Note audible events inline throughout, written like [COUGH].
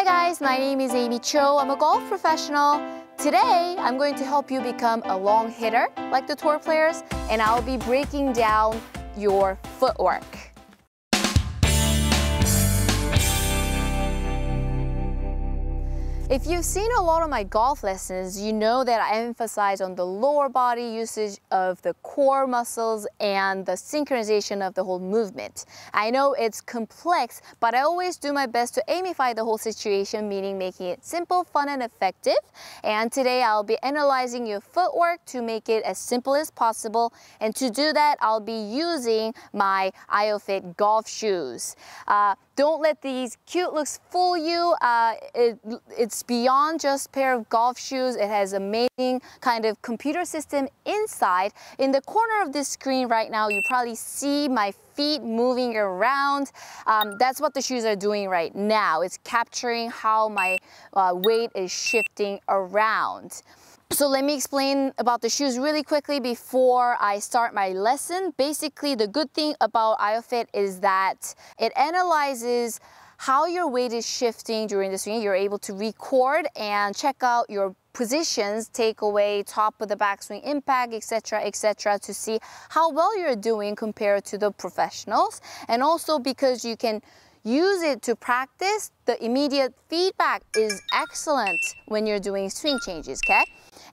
Hi guys, my name is Aimee Cho. I'm a golf professional. Today, I'm going to help you become a long hitter like the tour players, and I'll be breaking down your footwork. If you've seen a lot of my golf lessons, you know that I emphasize on the lower body usage of the core muscles and the synchronization of the whole movement. I know it's complex, but I always do my best to amify the whole situation, meaning making it simple, fun, and effective. And today I'll be analyzing your footwork to make it as simple as possible. And to do that, I'll be using my IOFIT golf shoes. Uh, don't let these cute looks fool you. Uh, it, it's beyond just pair of golf shoes. It has amazing kind of computer system inside. In the corner of this screen right now, you probably see my feet moving around. Um, that's what the shoes are doing right now. It's capturing how my uh, weight is shifting around. So let me explain about the shoes really quickly before I start my lesson. Basically, the good thing about IOFIT is that it analyzes how your weight is shifting during the swing. You're able to record and check out your positions, take away top of the backswing impact, etc., etc., to see how well you're doing compared to the professionals. And also because you can use it to practice, the immediate feedback is excellent when you're doing swing changes, okay?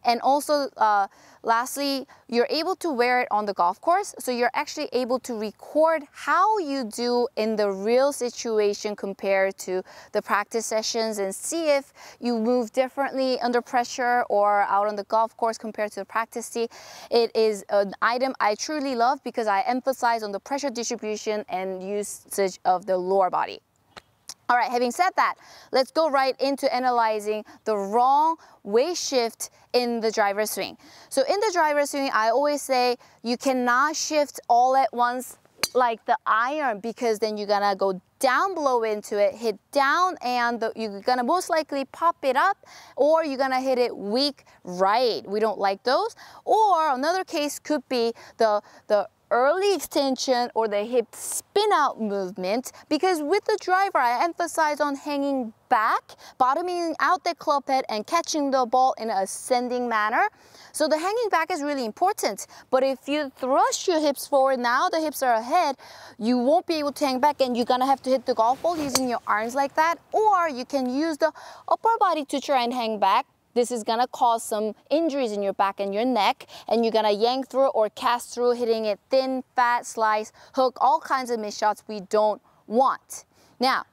And also, uh, lastly, you're able to wear it on the golf course. So you're actually able to record how you do in the real situation compared to the practice sessions and see if you move differently under pressure or out on the golf course compared to the practice tee. It is an item I truly love because I emphasize on the pressure distribution and usage of the lower body. All right, having said that, let's go right into analyzing the wrong weight shift in the driver swing. So in the driver swing, I always say you cannot shift all at once like the iron because then you're gonna go down below into it, hit down and the, you're gonna most likely pop it up or you're gonna hit it weak right. We don't like those. Or another case could be the, the early extension or the hip spin out movement because with the driver I emphasize on hanging back, bottoming out the club head and catching the ball in an ascending manner. So the hanging back is really important. But if you thrust your hips forward, now the hips are ahead, you won't be able to hang back and you're gonna have to hit the golf ball using your arms like that. Or you can use the upper body to try and hang back this is gonna cause some injuries in your back and your neck, and you're gonna yank through or cast through, hitting it thin, fat, slice, hook, all kinds of miss shots we don't want. Now,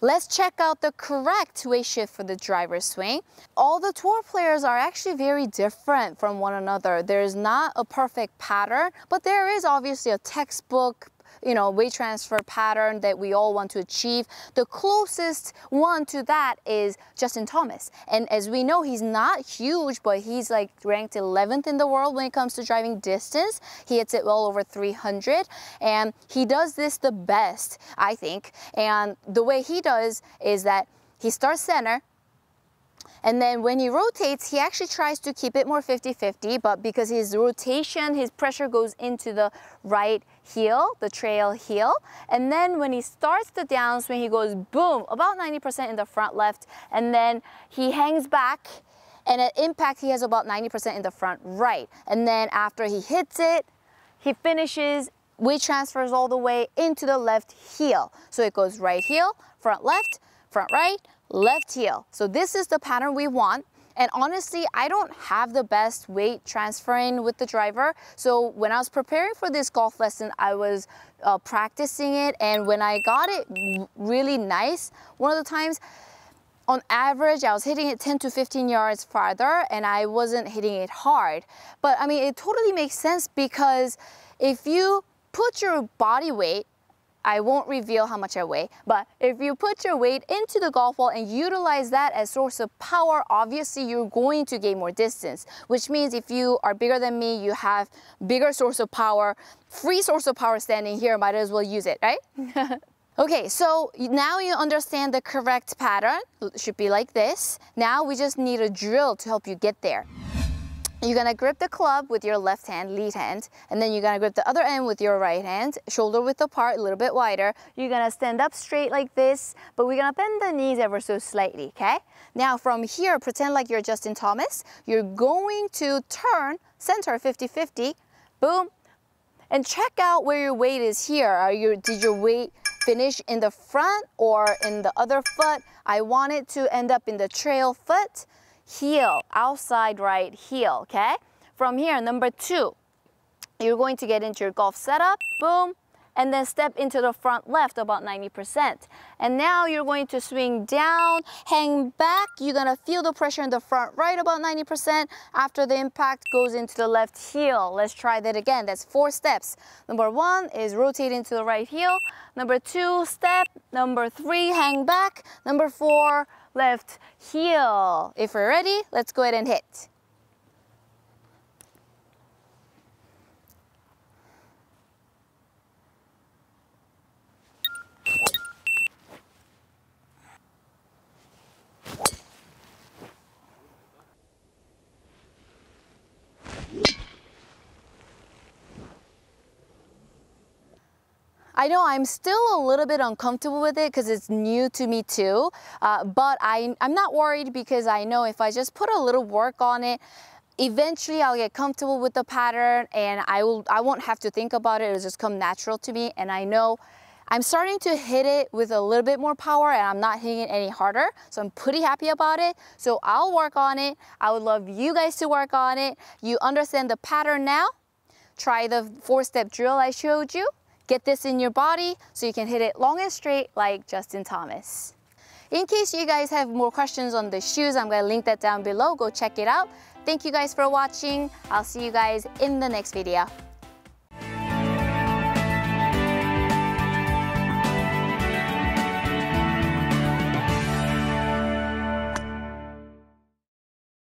Let's check out the correct weight shift for the driver swing. All the tour players are actually very different from one another. There's not a perfect pattern, but there is obviously a textbook you know, weight transfer pattern that we all want to achieve. The closest one to that is Justin Thomas. And as we know, he's not huge, but he's like ranked 11th in the world when it comes to driving distance. He hits it well over 300 and he does this the best, I think. And the way he does is that he starts center, and then when he rotates, he actually tries to keep it more 50-50, but because his rotation, his pressure goes into the right heel, the trail heel. And then when he starts the downswing, he goes boom, about 90% in the front left. And then he hangs back and at impact, he has about 90% in the front right. And then after he hits it, he finishes, weight transfers all the way into the left heel. So it goes right heel, front left, front right, left heel. So this is the pattern we want. And honestly, I don't have the best weight transferring with the driver. So when I was preparing for this golf lesson, I was uh, practicing it. And when I got it really nice, one of the times, on average, I was hitting it 10 to 15 yards farther and I wasn't hitting it hard. But I mean, it totally makes sense because if you put your body weight I won't reveal how much I weigh, but if you put your weight into the golf ball and utilize that as source of power, obviously you're going to gain more distance, which means if you are bigger than me, you have bigger source of power, free source of power standing here, might as well use it, right? [LAUGHS] Okay, so now you understand the correct pattern. It should be like this. Now we just need a drill to help you get there. You're gonna grip the club with your left hand, lead hand, and then you're gonna grip the other end with your right hand, shoulder width apart, a little bit wider. You're gonna stand up straight like this, but we're gonna bend the knees ever so slightly, okay? Now from here, pretend like you're Justin Thomas. You're going to turn center 50-50, boom, and check out where your weight is here. Are you, did your weight finish in the front or in the other foot? I want it to end up in the trail foot heel, outside right heel, okay? From here, number two, you're going to get into your golf setup, boom, and then step into the front left about 90%. And now you're going to swing down, hang back. You're gonna feel the pressure in the front right about 90%. After the impact goes into the left heel. Let's try that again. That's four steps. Number one is rotate into the right heel. Number two, step. Number three, hang back. Number four, left heel. If we're ready, let's go ahead and hit. I know I'm still a little bit uncomfortable with it because it's new to me too, uh, but I, I'm not worried because I know if I just put a little work on it, eventually I'll get comfortable with the pattern and I, will, I won't have to think about it, it'll just come natural to me and I know I'm starting to hit it with a little bit more power and I'm not hitting it any harder. So I'm pretty happy about it. So I'll work on it. I would love you guys to work on it. You understand the pattern now. Try the four-step drill I showed you. Get this in your body so you can hit it long and straight like Justin Thomas. In case you guys have more questions on the shoes, I'm gonna link that down below. Go check it out. Thank you guys for watching. I'll see you guys in the next video.